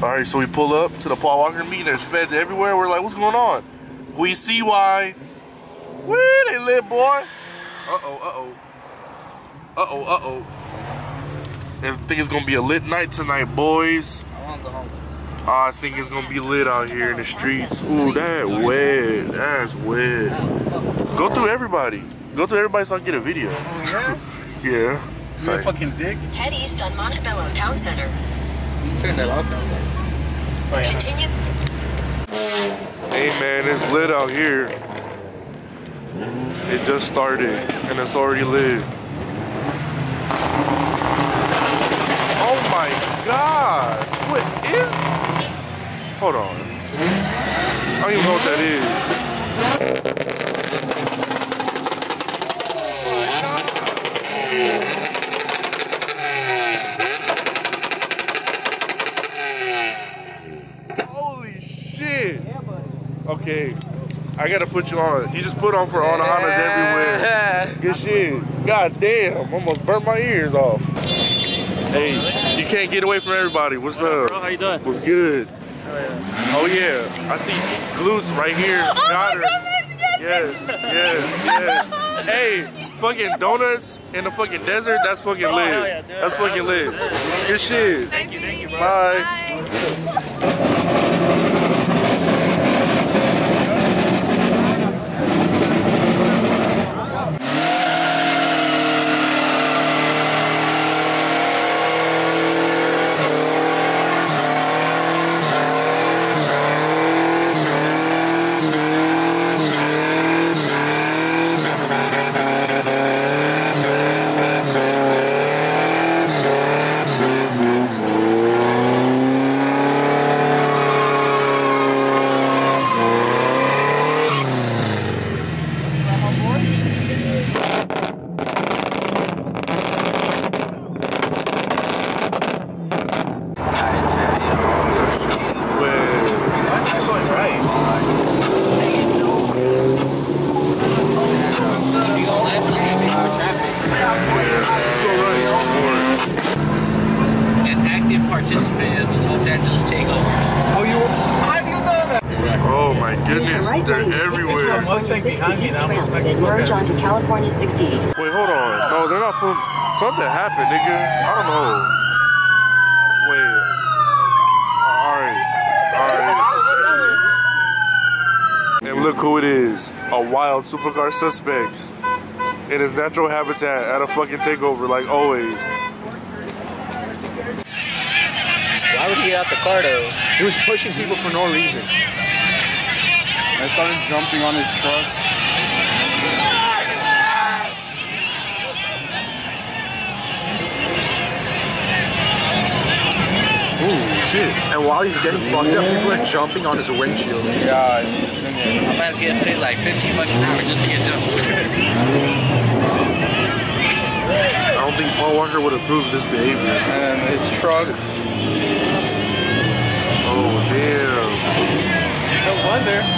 All right, so we pull up to the Paul Walker meeting. There's feds everywhere. We're like, what's going on? We see why. Where they lit, boy? Uh-oh, uh-oh. Uh-oh, uh-oh. I think it's gonna be a lit night tonight, boys. I want to go. I think it's gonna be lit out here in the streets. Ooh, that wet. That's wet. Go through everybody. Go through everybody so I can get a video. Oh, yeah? Yeah. You a fucking dick? Head east on Montebello Town Center. Turn that off. Oh, yeah. Continue. Hey man, it's lit out here. It just started and it's already lit. Oh my god! What is Hold on. I don't even know what that is. Holy shit! Okay, I gotta put you on. You just put on for all the Hondas everywhere. Good shit. God damn, almost burnt my ears off. Hey, you can't get away from everybody. What's up? Bro, how you doing? What's good? Oh yeah, I see glutes right here. Oh Got my her. goodness, yes, Yes, yes, yes. Hey, fucking donuts in the fucking desert, that's fucking oh, lit. Oh, hell yeah. That's fucking lit. Good shit. Nice thank you. Bye. An behind me. Now I'm gonna the fuck merge out onto California 60 Wait, hold on. No, they're not pulling. Something happened, nigga. I don't know. Wait. Alright. Alright. And look who it is. A wild supercar suspect. In his natural habitat at a fucking takeover, like always. Why would he get out the car though? He was pushing people for no reason. I started jumping on his truck. Ooh, shit. And while he's getting fucked up, people are jumping on his windshield. Yeah, it's in there. I'm about to get paid like 15 bucks an hour just to get jumped. I don't think Paul Walker would approve of this behavior. And his truck. Oh, damn. No wonder.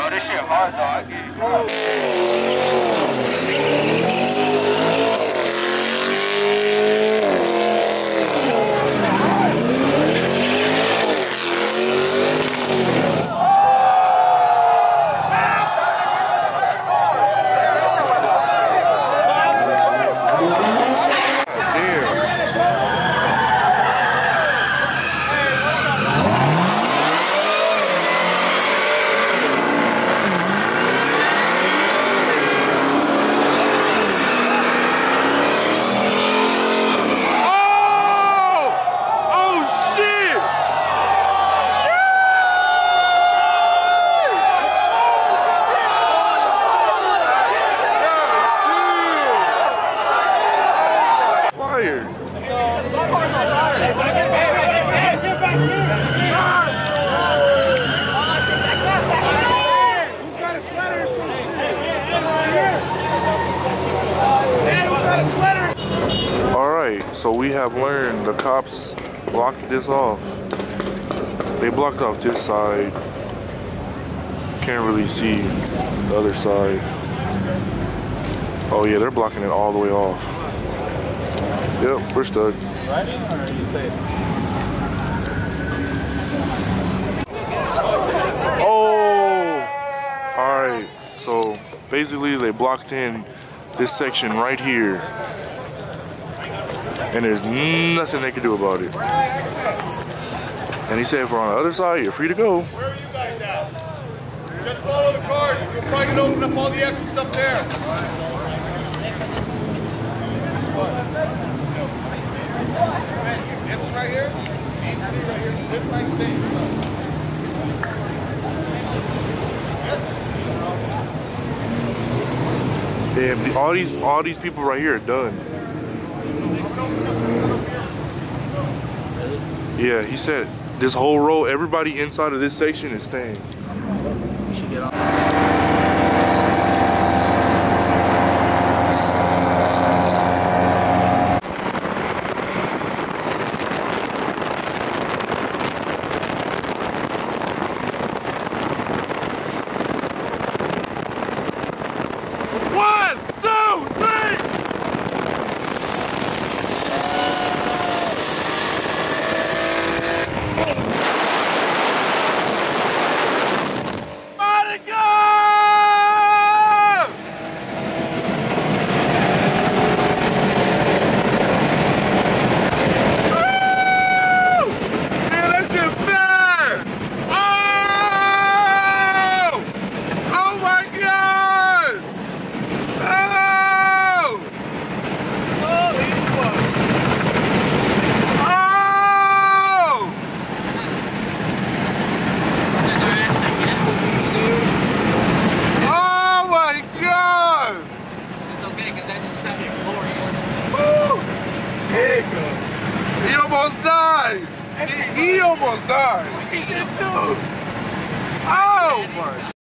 Bro, this shit hard though. Oh. I get it. Damn. So we have learned the cops blocked this off. They blocked off this side. Can't really see the other side. Oh yeah, they're blocking it all the way off. Yep, we're stuck. Oh! Alright, so basically they blocked in this section right here. And there's nothing they can do about it. And he said if we're on the other side, you're free to go. Where are you guys at? Just follow the cars. We're probably gonna open up all the exits up there. This one right here? These three right here. This might stay. Damn, all these all these people right here are done. Yeah, he said this whole row, everybody inside of this section is staying. We should get on. One, two, three. Monica! Woo! Man, that shit fast! Oh! Oh my god! Oh! Holy fuck! Oh! Oh my god! It's okay, because that's just having glorious. Woo! He almost died! He, he almost died! He did too! Oh my